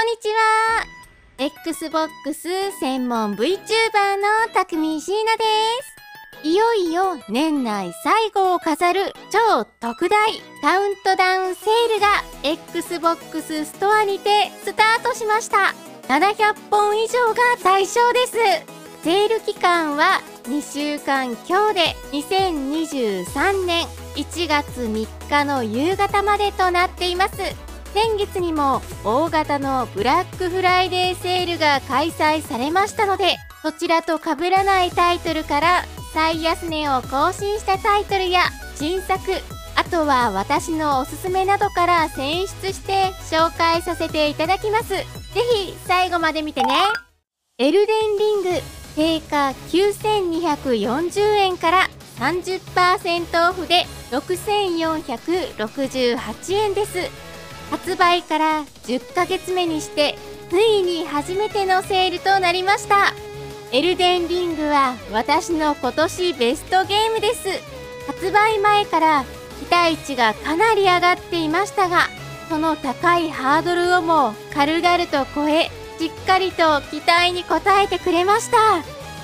こんにちは。Xbox 専門 VTuber のたくみしーなです。いよいよ年内最後を飾る超特大カウントダウンセールが Xbox ストアにてスタートしました。700本以上が対象です。セール期間は2週間今日で2023年1月3日の夕方までとなっています。先月にも大型のブラックフライデーセールが開催されましたのでそちらと被らないタイトルから最安値を更新したタイトルや新作あとは私のおすすめなどから選出して紹介させていただきます。ぜひ最後まで見てね。エルデンリング定価9240円から30%オフで6468円です。発売から10ヶ月目にしてついに初めてのセールとなりました。エルデンリングは私の今年ベストゲームです。発売前から期待値がかなり上がっていましたがその高いハードルをも軽々と超えしっかりと期待に応えてくれました。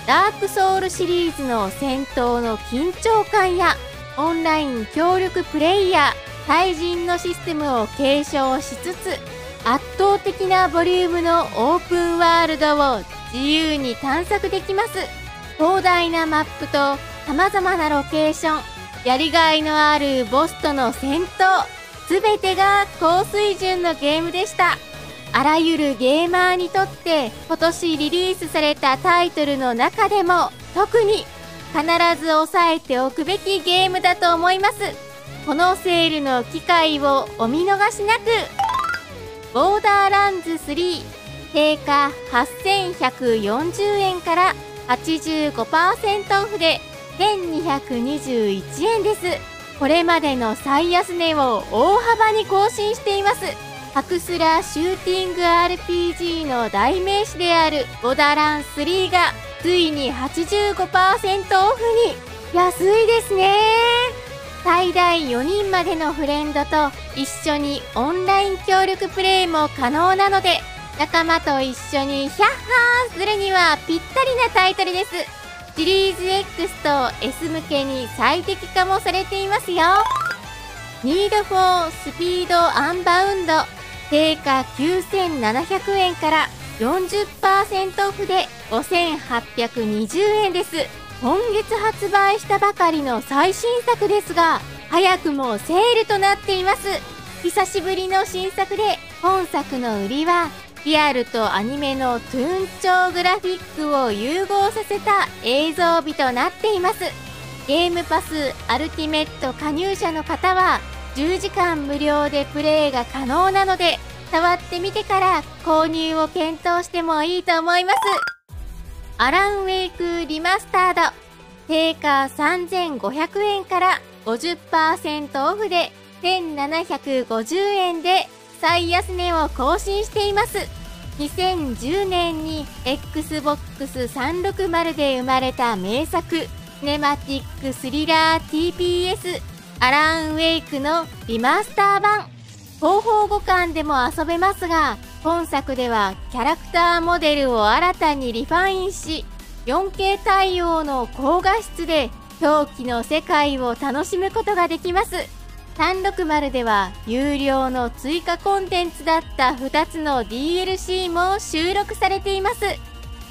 ダークソウルシリーズの戦闘の緊張感やオンライン協力プレイヤー対人のシステムを継承しつつ圧倒的なボリュームのオープンワールドを自由に探索できます。広大なマップと様々なロケーション。やりがいのあるボスとの戦闘。全てが高水準のゲームでした。あらゆるゲーマーにとって今年リリースされたタイトルの中でも特に必ず押さえておくべきゲームだと思います。このセールの機会をお見逃しなく。ボーダーランズ3定価8140円から85%オフで1221円です。これまでの最安値を大幅に更新しています。ハクスラシューティング RPG の代名詞であるボダラン3がついに85%オフに。安いですね。最大4人までのフレンドと一緒にオンライン協力プレイも可能なので仲間と一緒にヒャッハーするにはぴったりなタイトルです。シリーズ X と S 向けに最適化もされていますよ。Need for Speed Unbound 定価9700円から40%オフで5820円です。今月発売したばかりの最新作ですが早くもセールとなっています。久しぶりの新作で本作の売りはリアルとアニメのトゥーン調グラフィックを融合させた映像美となっています。ゲームパスアルティメット加入者の方は10時間無料でプレイが可能なので触ってみてから購入を検討してもいいと思います。アランウェイクリマスタード定価3500円から50%オフで1750円で最安値を更新しています。2010年に Xbox360 で生まれた名作ネマティックスリラー TPS アランウェイクのリマスター版。広報互換でも遊べますが本作ではキャラクターモデルを新たにリファインし 4K 対応の高画質で狂気の世界を楽しむことができます。360では有料の追加コンテンツだった2つの DLC も収録されています。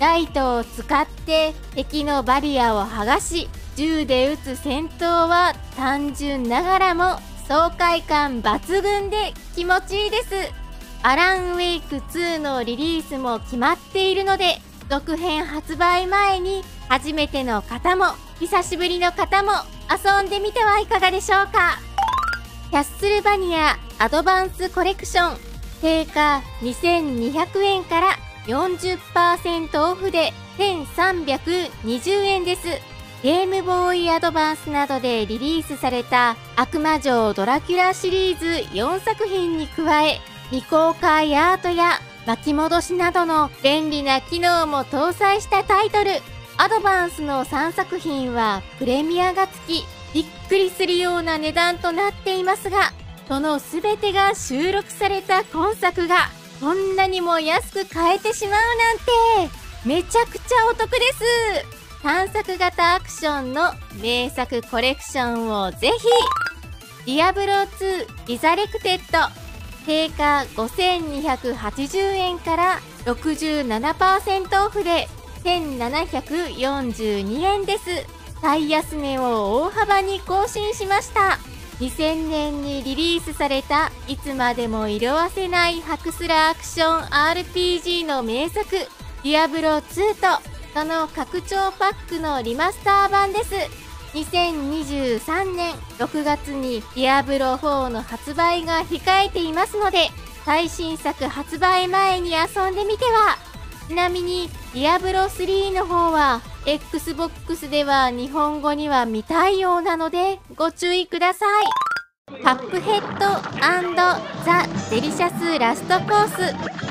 ライトを使って敵のバリアを剥がし銃で撃つ戦闘は単純ながらも爽快感抜群で気持ちいいです。アランウェイク2のリリースも決まっているので続編発売前に初めての方も久しぶりの方も遊んでみてはいかがでしょうか。キャッスルバニアアドバンスコレクション定価2200円から40%オフで1320円です。ゲームボーイアドバンスなどでリリースされた悪魔城ドラキュラシリーズ4作品に加え未公開アートや巻き戻しなどの便利な機能も搭載したタイトルアドバンスの3作品はプレミアが付きびっくりするような値段となっていますがその全てが収録された今作がこんなにも安く買えてしまうなんて、めちゃくちゃお得です。探索型アクションの名作コレクションをぜひディアブロ2リザレクテッド定価5280円から67%オフで1742円です。最安値を大幅に更新しました。2000年にリリースされたいつまでも色あせないハクスラアクション RPG の名作ディアブロ2とその拡張パックのリマスター版です。2023年6月にディアブロ4の発売が控えていますので最新作発売前に遊んでみては。ちなみにディアブロ3の方は Xbox では日本語には未対応なのでご注意ください。カップヘッドザ・デリシャスラストコース。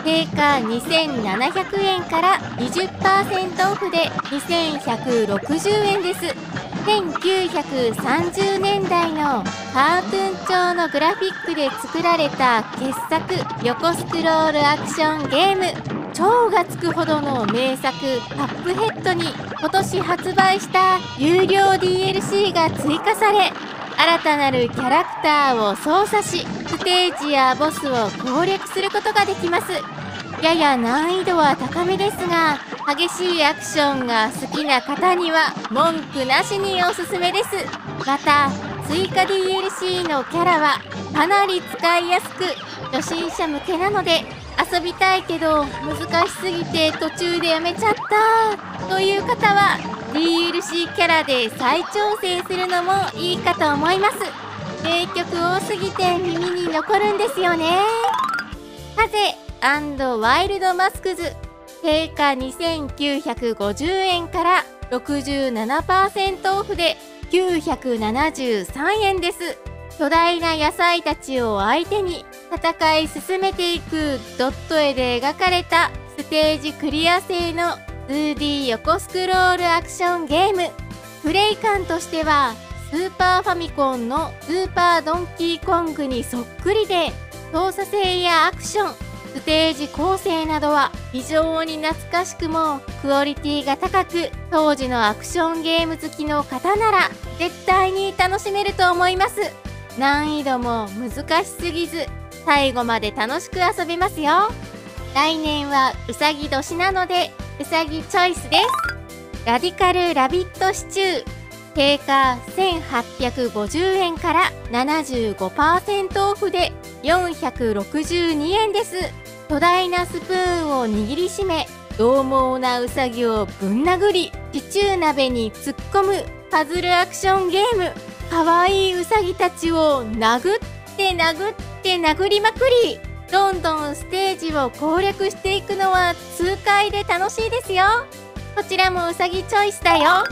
定価2700円から20%オフで2160円です。1930年代のカートン調のグラフィックで作られた傑作横スクロールアクションゲーム。超がつくほどの名作カップヘッドに今年発売した有料 DLC が追加され新たなるキャラクターを操作しステージやボスを攻略することができます。やや難易度は高めですが激しいアクションが好きな方には文句なしにおすすめです。また追加 DLC のキャラはかなり使いやすく初心者向けなので遊びたいけど難しすぎて途中でやめちゃったという方は DLC キャラで再調整するのもいいかと思います。名曲多すぎて耳に残るんですよね。風ワイルドマスクズ定価2950円から67%オフで973円です。巨大な野菜たちを相手に戦い進めていくドット絵で描かれたステージクリア製の 2D 横スクロールアクションゲーム。プレイ感としてはスーパーファミコンのスーパードンキーコングにそっくりで操作性やアクションステージ構成などは非常に懐かしくもクオリティが高く当時のアクションゲーム好きの方なら絶対に楽しめると思います。難易度も難しすぎず最後まで楽しく遊べますよ。来年はうさぎ年なのでうさぎチョイスです。ラディカルラビットシチュー。定価1850円から75%オフで462円です。巨大なスプーンを握りしめ獰猛なウサギをぶん殴りシチュー鍋に突っ込むパズルアクションゲーム。かわいいウサギたちを殴って殴って殴りまくりどんどんステージを攻略していくのは痛快で楽しいですよ。こちらもウサギチョイスだよ。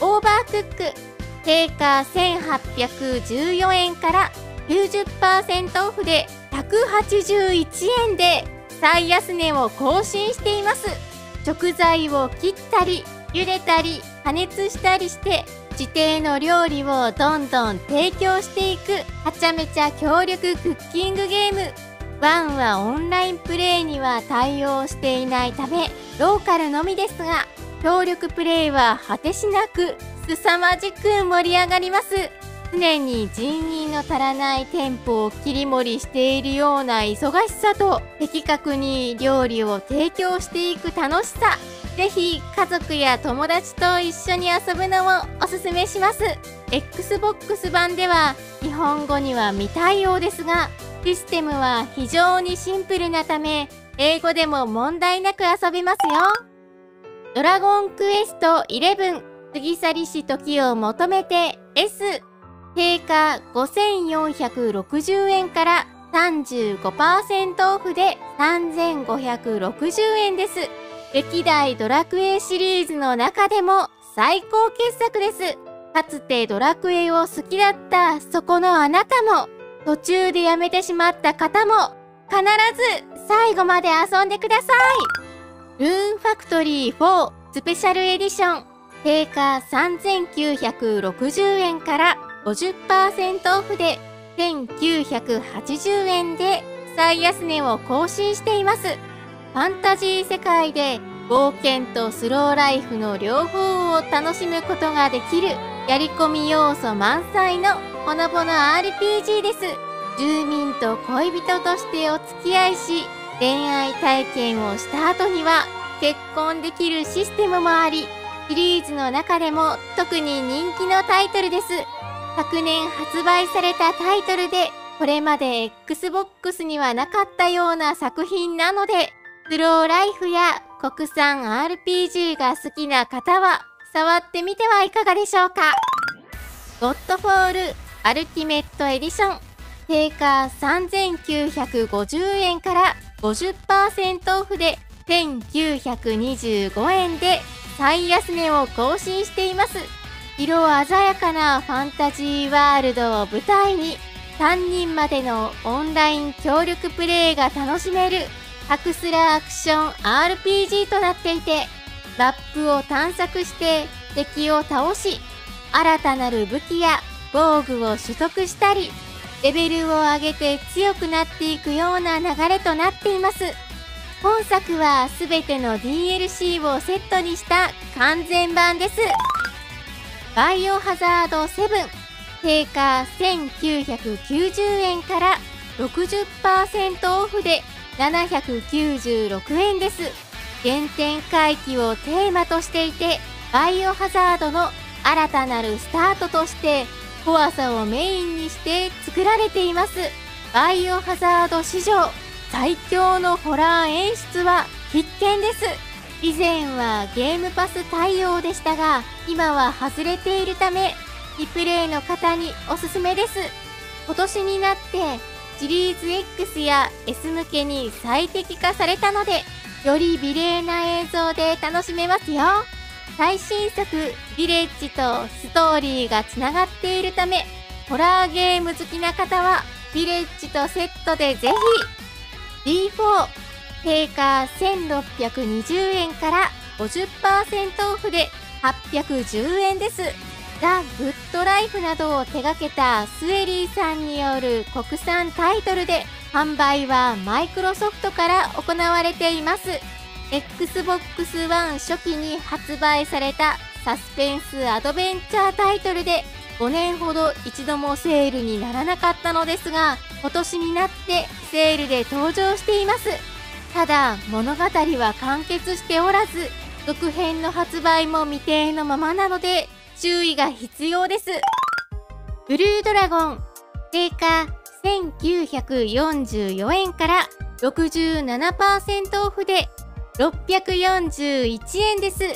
オーバークック定価1814円から90%オフで181円で最安値を更新しています。食材を切ったり茹でたり加熱したりして指定の料理をどんどん提供していくはちゃめちゃ強力クッキングゲーム。1はオンラインプレイには対応していないためローカルのみですが協力プレイは果てしなく凄まじく盛り上がります。常に人員の足らない店舗を切り盛りしているような忙しさと的確に料理を提供していく楽しさ。ぜひ家族や友達と一緒に遊ぶのもおすすめします。Xbox 版では日本語には未対応ですがシステムは非常にシンプルなため英語でも問題なく遊べますよ。ドラゴンクエスト11過ぎ去りし時を求めて S 定価5460円から35%オフで3560円です。歴代ドラクエシリーズの中でも最高傑作です。かつてドラクエを好きだったそこのあなたも、途中でやめてしまった方も、必ず最後まで遊んでください。ルーンファクトリー4スペシャルエディション定価3960円から50%オフで1980円で最安値を更新しています。ファンタジー世界で冒険とスローライフの両方を楽しむことができるやり込み要素満載のほのぼの RPG です。住民と恋人としてお付き合いし、恋愛体験をした後には結婚できるシステムもあり、シリーズの中でも特に人気のタイトルです。昨年発売されたタイトルで、これまで Xbox にはなかったような作品なので、スローライフや国産 RPG が好きな方は触ってみてはいかがでしょうか。ゴッドフォールアルティメットエディション定価3950円から50%オフで1925円で最安値を更新しています。色鮮やかなファンタジーワールドを舞台に3人までのオンライン協力プレイが楽しめるハクスラアクション RPG となっていて、マップを探索して敵を倒し、新たなる武器や防具を取得したり、レベルを上げて強くなっていくような流れとなっています。本作は全ての DLC をセットにした完全版です。バイオハザード7定価1990円から60%オフで796円です。原点回帰をテーマとしていて、バイオハザードの新たなるスタートとして怖さをメインにして作られています。バイオハザード史上最強のホラー演出は必見です。以前はゲームパス対応でしたが、今は外れているため、リプレイの方におすすめです。今年になってシリーズ X や S 向けに最適化されたので、より美麗な映像で楽しめますよ。最新作ビレッジとストーリーがつながっているため、ホラーゲーム好きな方はビレッジとセットでぜひ D4 定価1620円から50%オフで810円です。ザ・グッドライフなどを手掛けたスエリーさんによる国産タイトルで販売はマイクロソフトから行われています。Xbox One 初期に発売されたサスペンスアドベンチャータイトルで5年ほど一度もセールにならなかったのですが今年になってセールで登場しています。ただ物語は完結しておらず続編の発売も未定のままなので注意が必要ですブルードラゴン定価1944円から67%オフで641円です。フ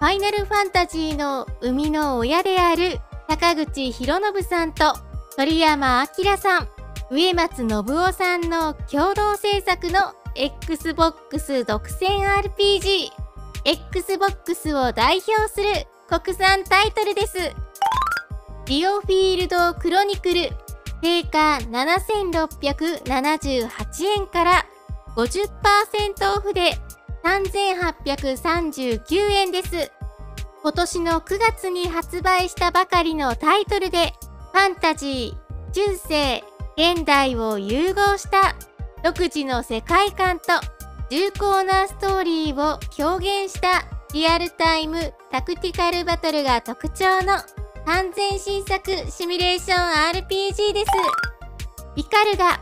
ァイナルファンタジーの生みの親である坂口博信さんと鳥山明さん、植松信夫さんの共同制作の Xbox 独占 RPG Xbox を代表する国産タイトルです。リオフィールドクロニクル定価7678円から50%オフで3839円です。今年の9月に発売したばかりのタイトルでファンタジー、中世、現代を融合した独自の世界観と重厚なストーリーを表現したリアルタイムタクティカルバトルが特徴の完全新作シミュレーション RPG です。ピカルが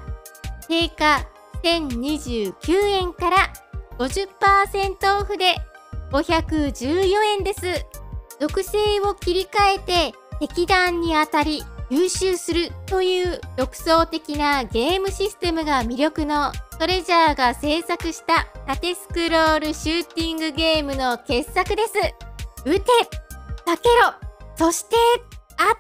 定価1029円から50%オフで514円です。属性を切り替えて敵弾に当たり優秀するという独創的なゲームシステムが魅力のトレジャーが制作した縦スクロールシューティングゲームの傑作です。撃てかけろそして当たれ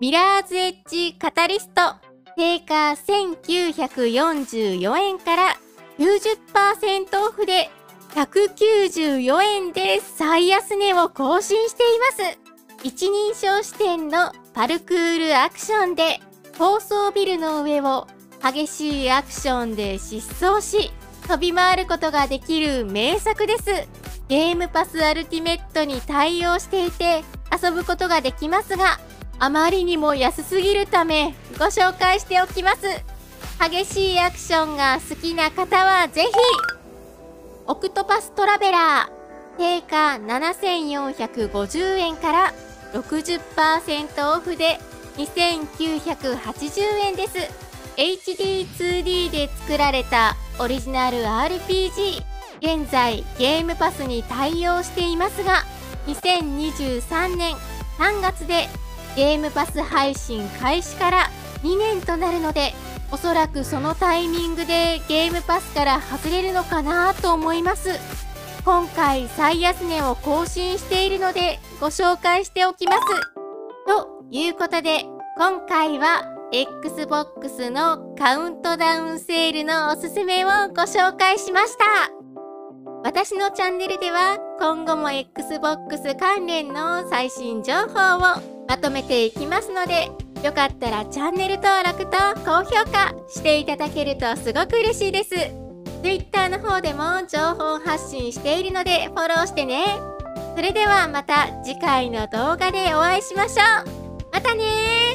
ミラーズエッジカタリスト定価1944円から90%オフで194円で最安値を更新しています。一人称視点のパルクールアクションで高層ビルの上を激しいアクションで疾走し飛び回ることができる名作です。ゲームパスアルティメットに対応していて遊ぶことができますがあまりにも安すぎるためご紹介しておきます。激しいアクションが好きな方はぜひオクトパストラベラー定価7450円から60%オフで2980円です。HD2D で作られたオリジナル RPG 現在ゲームパスに対応していますが2023年3月でゲームパス配信開始から2年となるのでおそらくそのタイミングでゲームパスから外れるのかなと思います。今回最安値を更新しているのでご紹介しておきます。ということで今回は Xbox のカウントダウンセールのおすすめをご紹介しました。私のチャンネルでは今後も Xbox 関連の最新情報をまとめていきますのでよかったらチャンネル登録と高評価していただけるとすごく嬉しいです。Twitter の方でも情報発信しているのでフォローしてね。それではまた次回の動画でお会いしましょう。またね